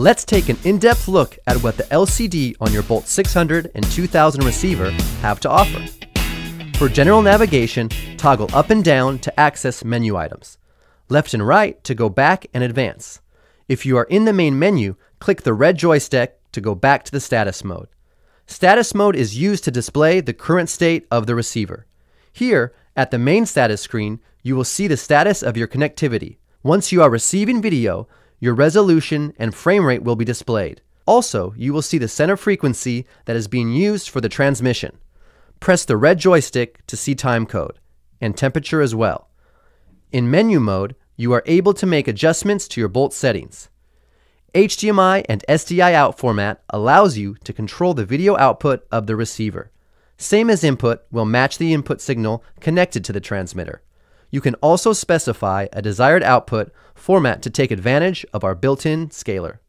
Let's take an in-depth look at what the LCD on your Bolt 600 and 2000 receiver have to offer. For general navigation, toggle up and down to access menu items, left and right to go back and advance. If you are in the main menu, click the red joystick to go back to the status mode. Status mode is used to display the current state of the receiver. Here, at the main status screen, you will see the status of your connectivity. Once you are receiving video, your resolution and frame rate will be displayed. Also, you will see the center frequency that is being used for the transmission. Press the red joystick to see time code, and temperature as well. In menu mode, you are able to make adjustments to your bolt settings. HDMI and SDI out format allows you to control the video output of the receiver. Same as input will match the input signal connected to the transmitter. You can also specify a desired output format to take advantage of our built-in scaler.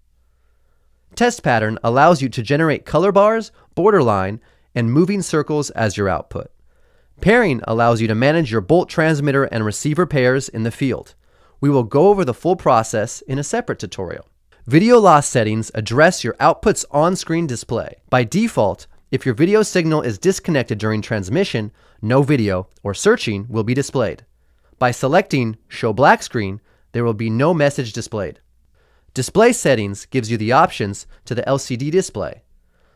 Test pattern allows you to generate color bars, borderline, and moving circles as your output. Pairing allows you to manage your bolt transmitter and receiver pairs in the field. We will go over the full process in a separate tutorial. Video loss settings address your output's on-screen display. By default, if your video signal is disconnected during transmission, no video or searching will be displayed. By selecting Show Black Screen, there will be no message displayed. Display Settings gives you the options to the LCD display.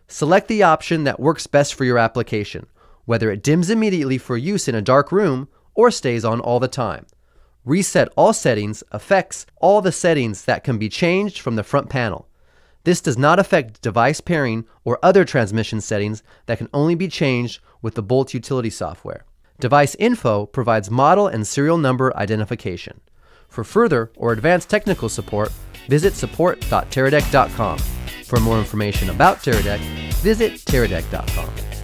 Select the option that works best for your application, whether it dims immediately for use in a dark room or stays on all the time. Reset All Settings affects all the settings that can be changed from the front panel. This does not affect device pairing or other transmission settings that can only be changed with the Bolt utility software. Device Info provides model and serial number identification. For further or advanced technical support, visit support.teradek.com. For more information about Teradek, visit teradek.com.